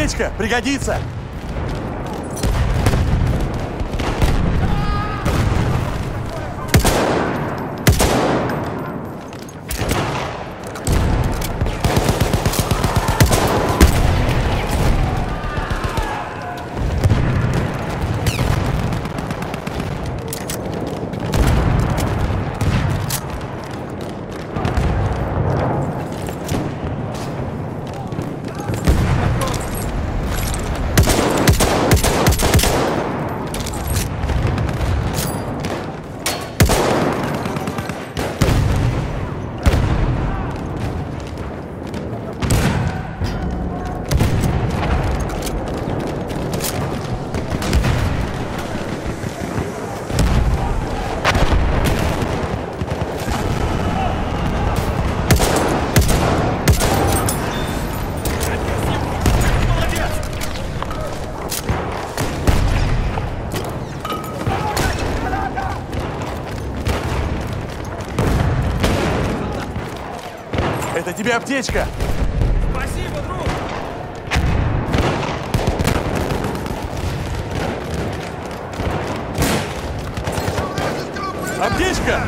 Аптечка, пригодится! Это тебе аптечка! Спасибо, друг! Аптечка!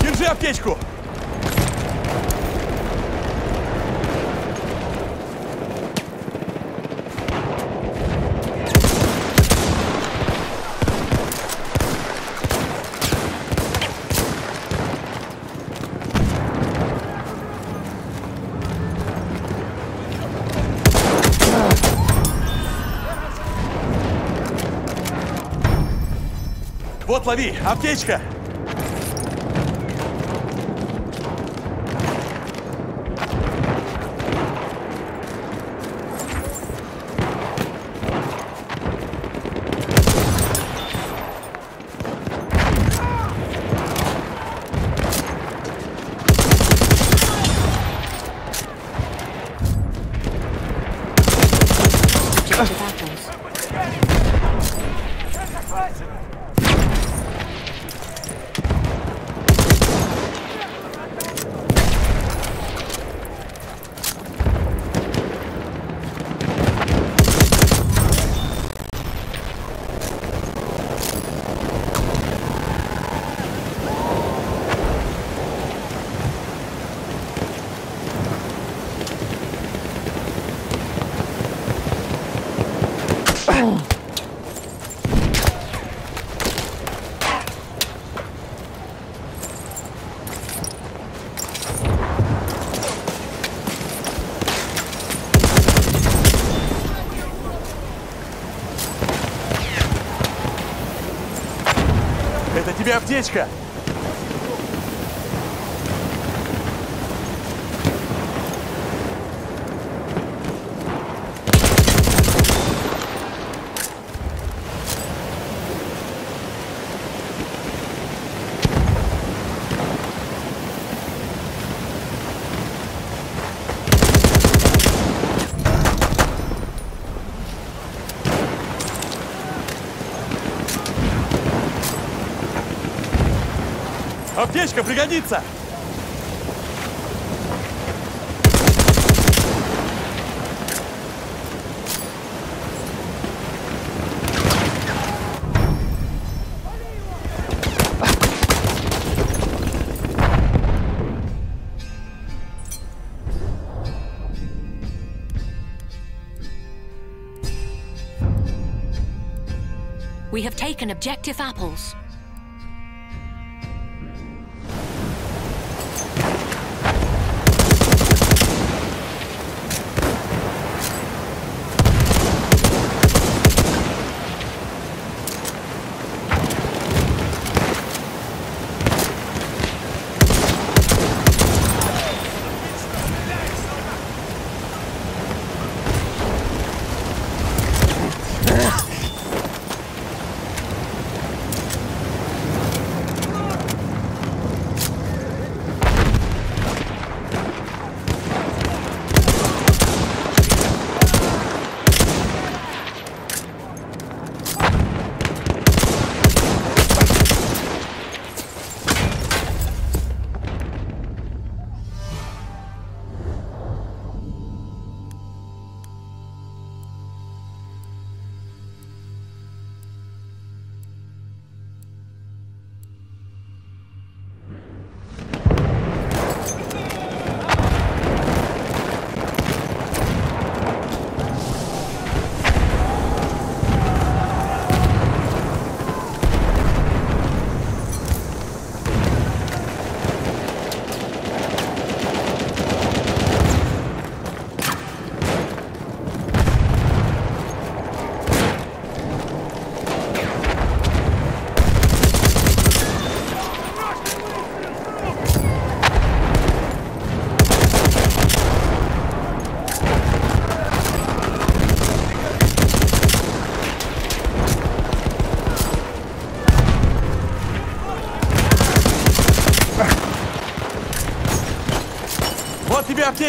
Держи аптечку! Лови, аптечка! Это тебе аптечка! Аптечка пригодится! We have taken objective apples.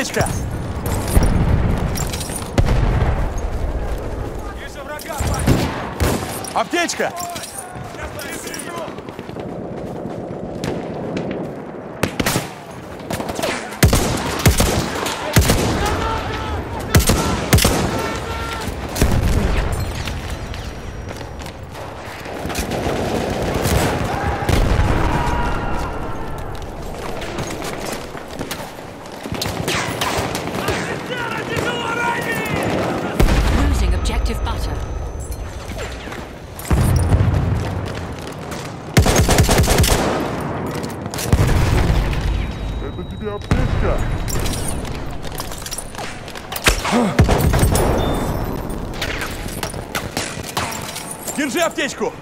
Аптечка! Вижу врага, парень! Аптечка! Я аптечку!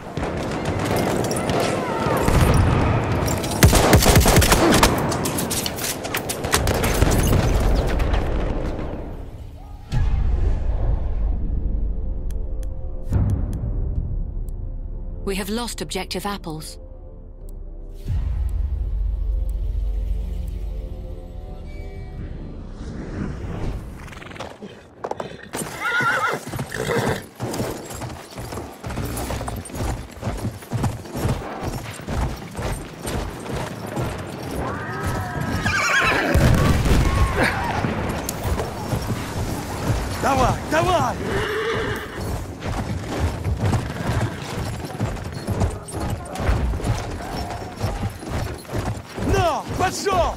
We have lost objective apples. пошел!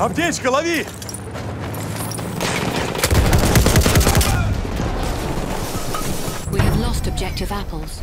Аптечка, лови! We have lost objective apples.